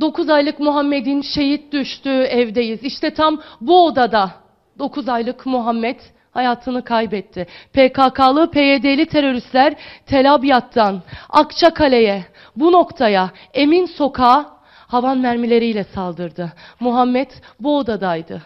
9 aylık Muhammed'in şehit düştüğü evdeyiz. İşte tam bu odada 9 aylık Muhammed hayatını kaybetti. PKK'lı, PYD'li teröristler Tel Abyad'dan Akçakale'ye, bu noktaya, Emin Sokağa havan mermileriyle saldırdı. Muhammed bu odadaydı.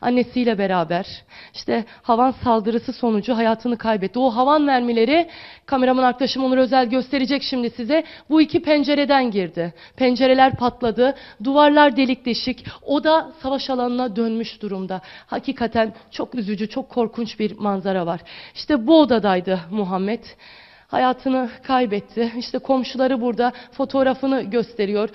Annesiyle beraber işte havan saldırısı sonucu hayatını kaybetti. O havan mermileri kameraman arkadaşım Onur Özel gösterecek şimdi size. Bu iki pencereden girdi. Pencereler patladı. Duvarlar delik deşik. Oda savaş alanına dönmüş durumda. Hakikaten çok üzücü, çok korkunç bir manzara var. İşte bu odadaydı Muhammed. Hayatını kaybetti. İşte komşuları burada fotoğrafını gösteriyor.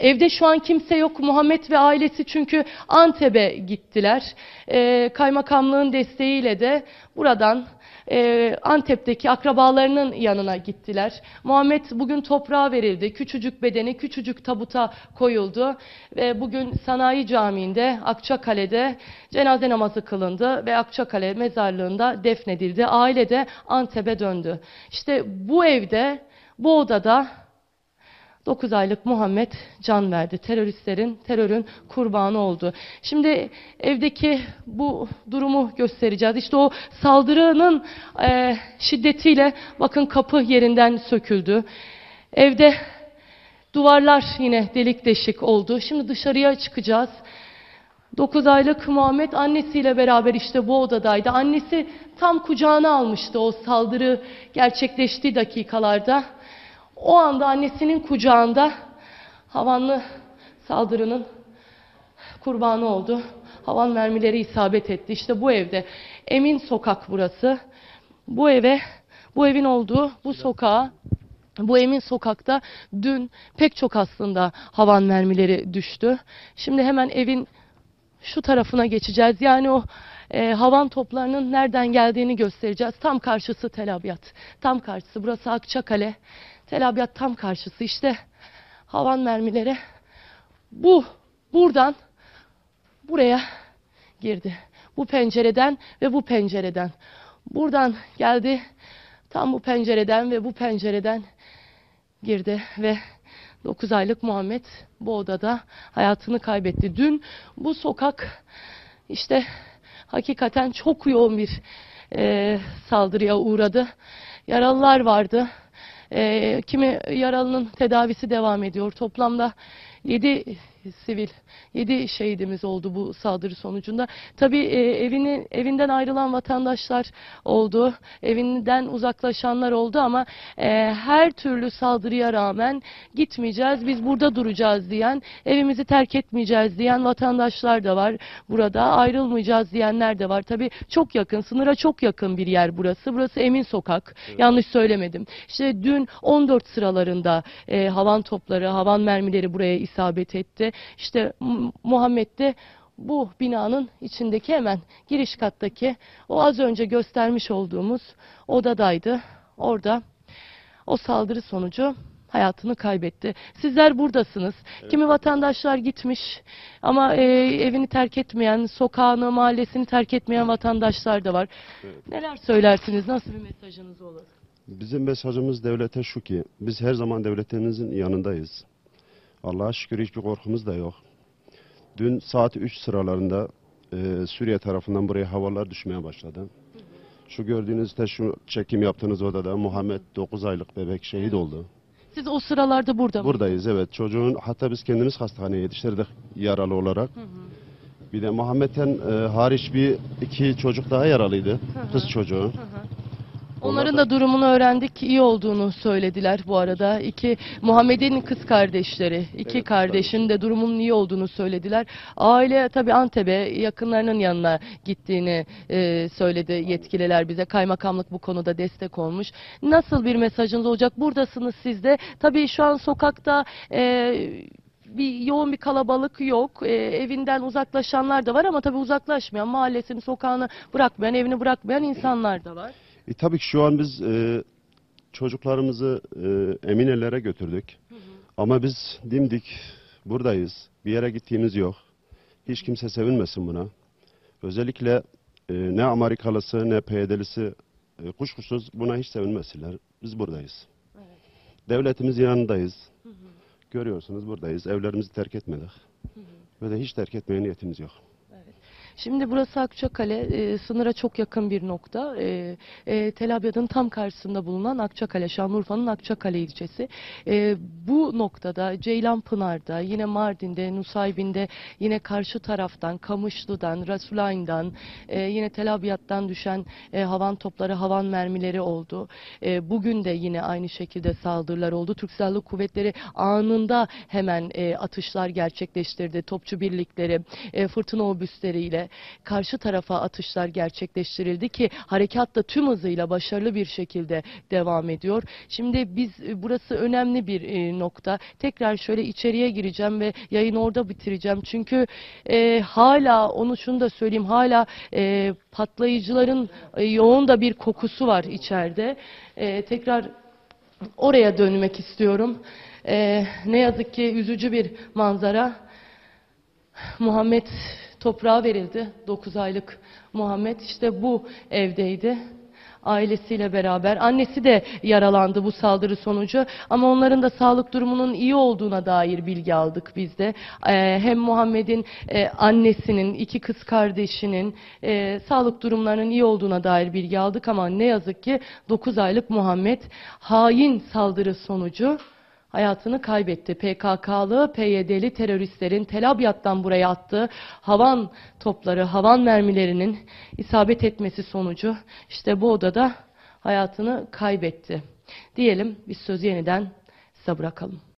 Evde şu an kimse yok. Muhammed ve ailesi çünkü Antep'e gittiler. Ee, kaymakamlığın desteğiyle de buradan e, Antep'teki akrabalarının yanına gittiler. Muhammed bugün toprağa verildi. Küçücük bedeni küçücük tabuta koyuldu. Ve bugün Sanayi Camii'nde Akçakale'de cenaze namazı kılındı ve Akçakale mezarlığında defnedildi. Aile de Antep'e döndü. İşte bu evde, bu odada 9 aylık Muhammed can verdi. Teröristlerin, terörün kurbanı oldu. Şimdi evdeki bu durumu göstereceğiz. İşte o saldırının eee, şiddetiyle bakın kapı yerinden söküldü. Evde duvarlar yine delik deşik oldu. Şimdi dışarıya çıkacağız. 9 aylık Muhammed annesiyle beraber işte bu odadaydı. Annesi tam kucağına almıştı o saldırı gerçekleştiği dakikalarda. O anda annesinin kucağında havanlı saldırının kurbanı oldu. Havan mermileri isabet etti. İşte bu evde. Emin sokak burası. Bu eve, bu evin olduğu bu sokağa bu Emin Sokak'ta dün pek çok aslında havan mermileri düştü. Şimdi hemen evin şu tarafına geçeceğiz. Yani o e, havan toplarının nereden geldiğini göstereceğiz. Tam karşısı Tel Abyad. Tam karşısı. Burası Akçakale. Tel Abyad tam karşısı. İşte havan mermileri bu buradan buraya girdi. Bu pencereden ve bu pencereden. Buradan geldi. Tam bu pencereden ve bu pencereden girdi ve 9 aylık Muhammed bu odada hayatını kaybetti. Dün bu sokak işte hakikaten çok yoğun bir e, saldırıya uğradı. Yaralılar vardı. Kimi yaralının tedavisi devam ediyor. Toplamda 7 sivil, 7 şehidimiz oldu bu saldırı sonucunda. Tabii e, evini, evinden ayrılan vatandaşlar oldu. Evinden uzaklaşanlar oldu ama e, her türlü saldırıya rağmen gitmeyeceğiz, biz burada duracağız diyen, evimizi terk etmeyeceğiz diyen vatandaşlar da var. Burada ayrılmayacağız diyenler de var. Tabii çok yakın, sınıra çok yakın bir yer burası. Burası Emin Sokak. Yanlış söylemedim. İşte dün 14 sıralarında e, havan topları, havan mermileri buraya isabet etti. İşte M- Muhammed de bu binanın içindeki hemen giriş kattaki o az önce göstermiş olduğumuz odadaydı. Orada o saldırı sonucu hayatını kaybetti. Sizler buradasınız. Kimi vatandaşlar gitmiş ama e, evini terk etmeyen, sokağını, mahallesini terk etmeyen vatandaşlar da var. Neler söylersiniz? Nasıl bir mesajınız olur? Bizim mesajımız devlete şu ki, biz her zaman devletimizin yanındayız. Allah'a şükür hiçbir korkumuz da yok. Dün saat 3 sıralarında e, Suriye tarafından buraya havalar düşmeye başladı. Şu gördüğünüz de şu çekim yaptığınız odada Muhammed 9 aylık bebek şehit oldu. Siz o sıralarda burada mı? Buradayız evet. Çocuğun hatta biz kendimiz hastaneye yetiştirdik yaralı olarak. Bir de Muhammed'ten e, hariç bir iki çocuk daha yaralıydı. Kız çocuğu. Onların da durumunu öğrendik. iyi olduğunu söylediler bu arada. İki Muhammed'in kız kardeşleri, iki Evet, kardeşin de durumunun iyi olduğunu söylediler. Aile tabii Antep'e yakınlarının yanına gittiğini e, söyledi yetkililer bize. Kaymakamlık bu konuda destek olmuş. Nasıl bir mesajınız olacak? Buradasınız siz de. Tabii şu an sokakta e, bir yoğun bir kalabalık yok. E, evinden uzaklaşanlar da var ama tabii uzaklaşmayan, mahallesini, sokağını bırakmayan, evini bırakmayan insanlar da var. E, tabii ki şu an biz e, çocuklarımızı e, Eminelere götürdük. Ama biz dimdik buradayız. Bir yere gittiğimiz yok. Hiç kimse sevinmesin buna. Özellikle e, ne Amerikalısı ne PYD'lisi e, kuşkusuz buna hiç sevinmesinler. Biz buradayız. Devletimiz yanındayız. Görüyorsunuz buradayız. Evlerimizi terk etmedik. Ve de hiç terk etmeye niyetimiz yok. Şimdi burası Akçakale, e, sınıra çok yakın bir nokta. E, e, Tel Abyad'ın tam karşısında bulunan Akçakale, Şanlıurfa'nın Akçakale ilçesi. E, bu noktada Ceylanpınar'da, yine Mardin'de, Nusaybin'de, yine karşı taraftan, Kamışlı'dan, Rasulayn'dan, e, yine Tel Abyad'dan düşen e, havan topları, havan mermileri oldu. E, bugün de yine aynı şekilde saldırılar oldu. Türk Silahlı Kuvvetleri anında hemen e, atışlar gerçekleştirdi. Topçu birlikleri, e, fırtına obüsleriyle karşı tarafa atışlar gerçekleştirildi ki harekat da tüm hızıyla başarılı bir şekilde devam ediyor. Şimdi biz e, burası önemli bir e, nokta. Tekrar şöyle içeriye gireceğim ve yayını orada bitireceğim. Çünkü e, hala onu şunu da söyleyeyim hala e, patlayıcıların e, yoğun da bir kokusu var içeride. E, tekrar oraya dönmek istiyorum. E, ne yazık ki üzücü bir manzara. Muhammed toprağa verildi. 9 aylık Muhammed işte bu evdeydi. Ailesiyle beraber. Annesi de yaralandı bu saldırı sonucu. Ama onların da sağlık durumunun iyi olduğuna dair bilgi aldık biz de. Ee, hem Muhammed'in e, annesinin, iki kız kardeşinin e, sağlık durumlarının iyi olduğuna dair bilgi aldık. Ama ne yazık ki 9 aylık Muhammed hain saldırı sonucu hayatını kaybetti. PKK'lı, PYD'li teröristlerin Tel Abyad'dan buraya attığı havan topları, havan mermilerinin isabet etmesi sonucu işte bu odada hayatını kaybetti. Diyelim biz sözü yeniden size bırakalım.